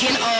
Can all?